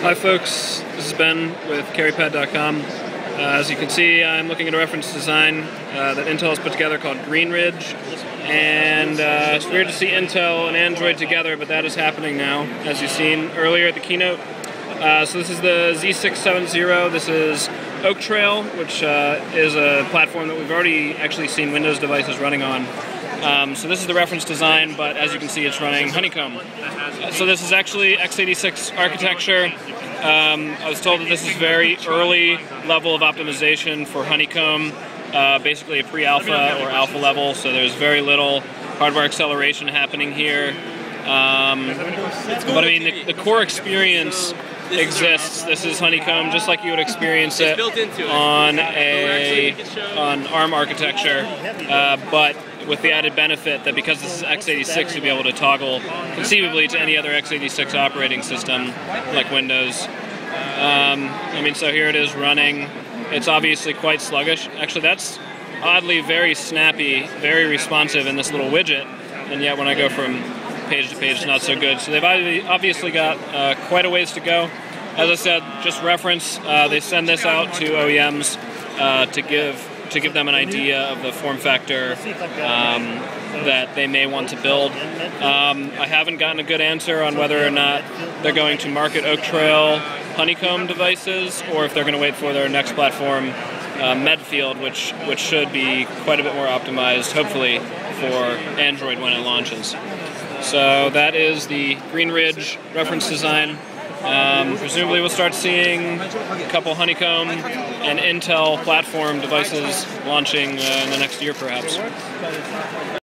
Hi folks, this is Ben with CarryPad.com. Uh, as you can see, I'm looking at a reference design uh, that Intel has put together called Green Ridge. And uh, it's weird to see Intel and Android together, but that is happening now, as you've seen earlier at the keynote. Uh, so this is the Z670. This is Oak Trail, which uh, is a platform that we've already actually seen Windows devices running on. Um, so this is the reference design, but as you can see, it's running Honeycomb. So this is actually x86 architecture. Um, I was told that this is very early level of optimization for Honeycomb, uh, basically a pre-alpha or alpha level. So there's very little hardware acceleration happening here. Um, but I mean, the, the core experience exists. This is Honeycomb, just like you would experience it on a on ARM architecture, uh, but with the added benefit that because this is x86, you'll be able to toggle conceivably to any other x86 operating system, like Windows. Um, I mean, so here it is running. It's obviously quite sluggish. Actually, that's oddly very snappy, very responsive in this little widget, and yet when I go from page to page, it's not so good. So they've obviously got uh, quite a ways to go. As I said, just reference, uh, they send this out to OEMs uh, to give to give them an idea of the form factor um, that they may want to build. Um, I haven't gotten a good answer on whether or not they're going to market Oak Trail Honeycomb devices or if they're going to wait for their next platform, uh, Medfield, which which should be quite a bit more optimized, hopefully, for Android when it launches. So that is the Green Ridge reference design. Um, presumably, we'll start seeing a couple Honeycomb and Intel platform devices launching uh, in the next year, perhaps.